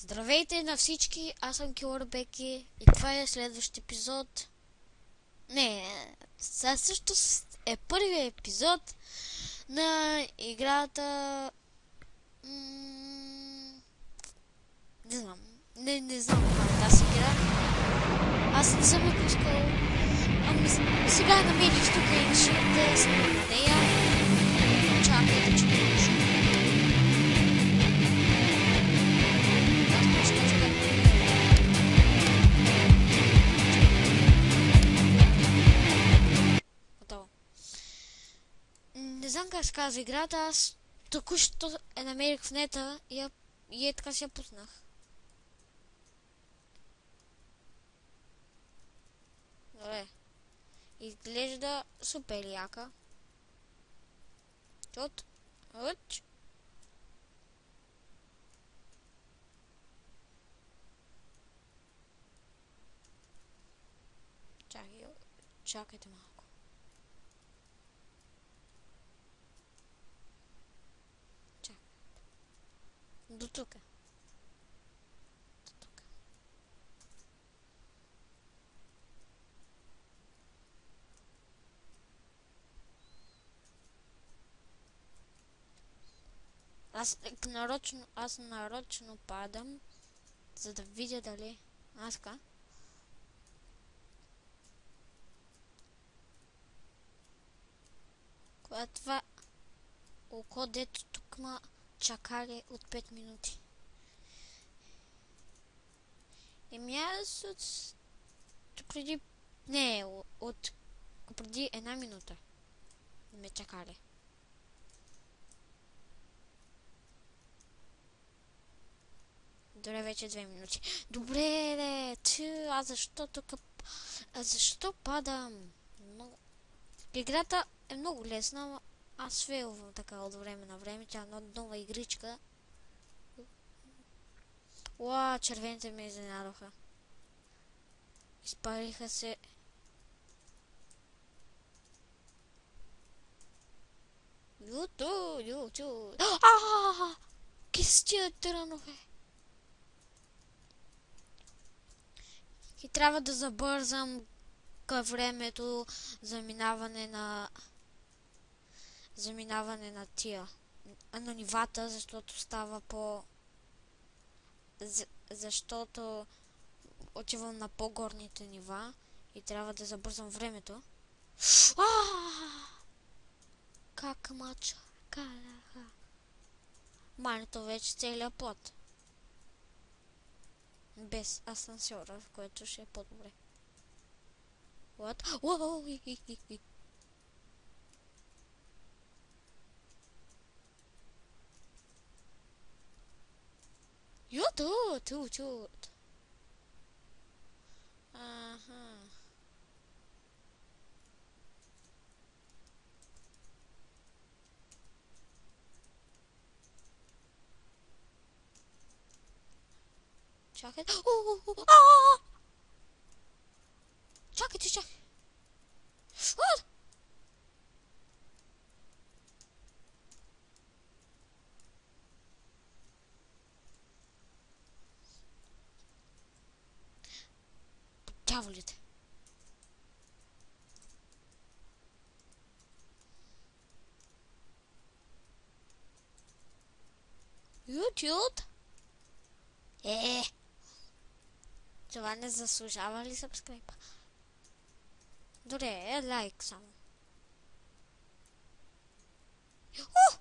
Здравейте на всички, аз съм Килър Беки и това е следващ епизод. Не, сега също е първият епизод на играта... не знам, не, не знам каква е тази игра. Аз не съм я пускал. Ами сега намерих тук и ще да на нея. Не знам как се казва играта, аз току-що я намерих в нета и, я, и е така си я пуснах. Добре. Изглежда супер яка. От, от. Чакай, чакайте малко. До тук. Аз нарочно, аз нарочно падам, за да видя дали аз ка. Кога това око, дето тук ма чакали от 5 минути. Еми аз от... преди... Не, от... преди една минута ме чакали. Добре, вече две минути. Добре, де, ти, а защо тук... А защо падам? Много... Играта е много лесна, аз фейлвам така от време на време. Тя е нова игричка. Уа, червените ме изненадоха. Изпариха се. Юту, юту. Ааа! Кистия търнове. И трябва да забързам към времето за минаване на заминаване на тия, на нивата, защото става по... За, защото отивам на по-горните нива и трябва да забързам времето. Как мача караха. Мането вече целият път. Без асансьора, което ще е по-добре. What? You too, too, too. Uh huh. Chocolate. Oh, oh, oh. Ah! Chocolate it. YouTube? Е, това не заслужава ли сабскрайба? Добре, е лайк само. О!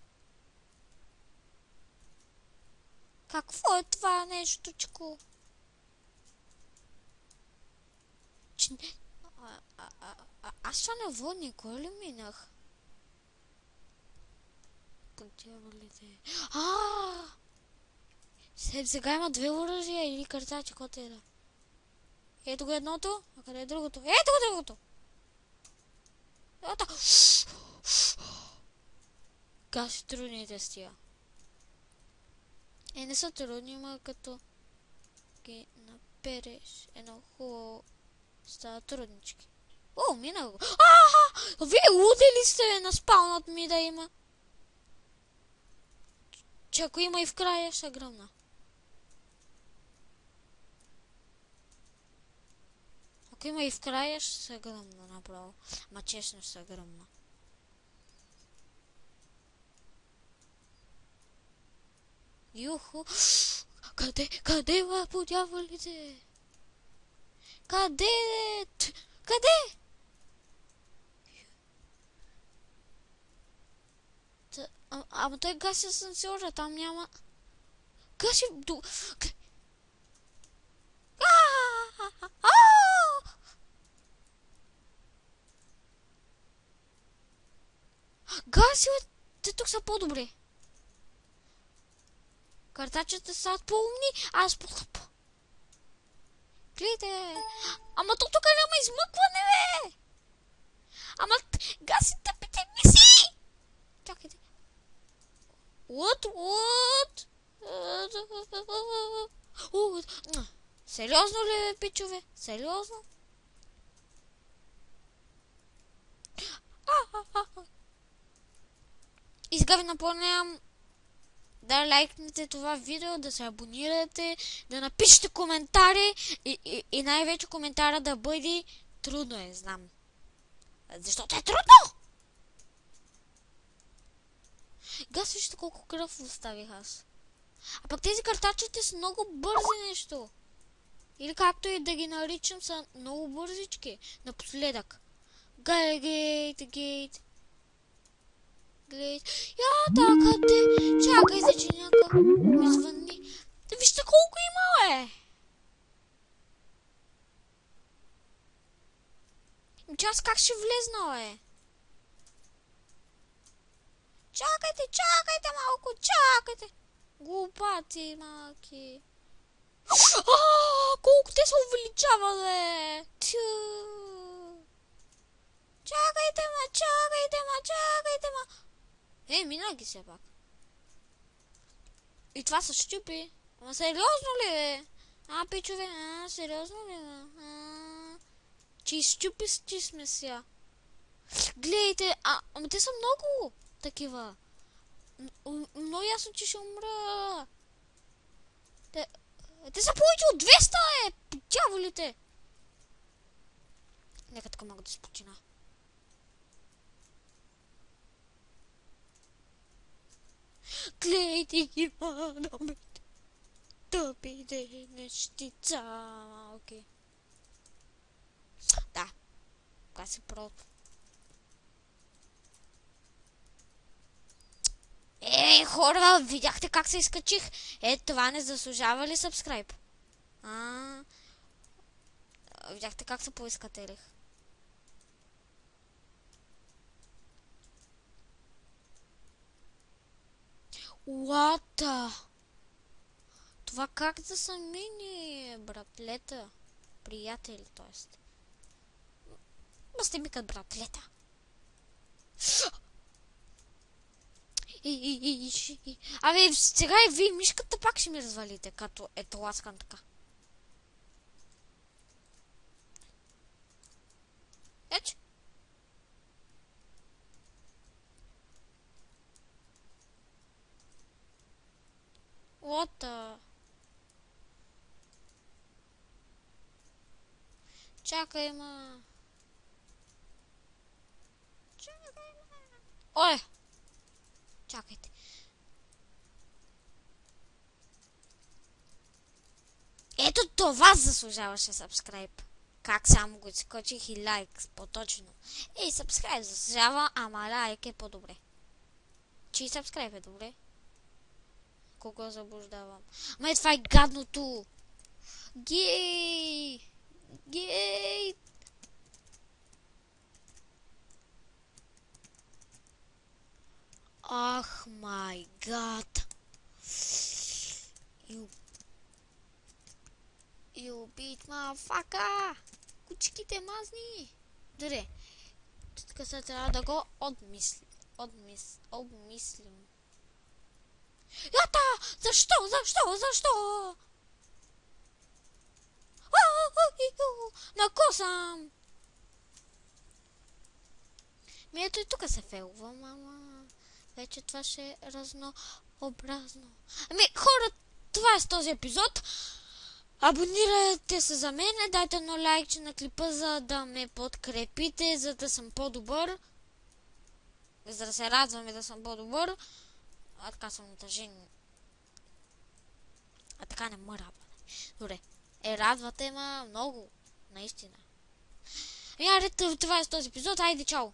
Какво е това нещочко? Че... А, аз ще на водни, кой минах? По дяволите. Сега има две оръжия или картачи, който е да. Ето го едното, а къде е другото? Ето го другото! Ето! Са трудните с тия? Е, не са трудни, ма като ги напереш едно хубаво Стават труднички. О, мина го. А, вие луди ли сте на спаунът ми да има? Че ако има и в края, ще гръмна. Ако има и в края, ще се гръмна направо. Ма честно ще се гръмна. Юху. Къде, къде, ма, по дяволите? Къде? Къде? Ама той гаси асансьора, там няма... Гаси... Гаси, те тук са по-добре. Картачите са по-умни, аз по-тъп. Гледай. Ама то тук няма измъкване, бе! Ама гаси тъпите миси! Чакайте. What? What? Сериозно ли, пичове? Сериозно? И сега ви напомням да лайкнете това видео, да се абонирате, да напишете коментари и, и, и най-вече коментара да бъде трудно е, знам. Защото е трудно! Газ вижте колко кръв оставих аз. А пък тези картачите са много бързи нещо. Или както и да ги наричам са много бързички. Напоследък. Гейт, гейт. Глед. Я, да, къде? Чакай се, че звънни. Да вижте колко има, е. Че как ще влезна, е? Чакайте, чакайте малко, чакайте. Глупаци, малки. колко те се увеличава, бе. Чакайте, ма, чакайте, ма, чакайте. Е, мина ги се пак. И това са щупи. Ама сериозно ли е? А, пичове, а, сериозно ли е? А, че щупи че сме сега. Гледайте, а, ама те са много такива. Много ясно, че ще умра. Те, те са повече от 200, е! Дяволите! Нека така мога да се почина. Гледай ги, мадаме. Тъпите нещица. Окей. Да. Това си просто. Ей, хора, видяхте как се изкачих? Е, това не заслужава ли сабскрайб? А, видяхте как се поискателих? Лата! Това как да са мини, братлета? Приятели, т.е. Ма сте ми като братлета. Абе, сега и ви мишката пак ще ми развалите, като ето ласкам така. Ече. What the... Чакай, ма. Чакай, ма. Ой! Чакайте. Ето това заслужаваше сабскрайб. Как само го скочих и лайк по-точно. Ей, сабскрайб заслужава, ама лайк е по-добре. Чи сабскрайб е добре? Кого заблуждавам? Ма е това е гадното! Гей! Гей! Ах, май гад! You... You beat my fucker! Кучките мазни! Добре. Тук се трябва да го отмислим. Отмис... Обмислим. Ята! Защо? Защо? Защо? Накосам! Ми ето и тук се фейлва, мама. Вече това ще е разнообразно. Ами, хора, това е с този епизод. Абонирайте се за мен, дайте едно лайкче на клипа, за да ме подкрепите, за да съм по-добър. За да се радвам и да съм по-добър. Съм натъжен. А така не ме радва. Добре. Е, радвате ма много. Наистина. Ами, това е с този епизод. Айде, чао!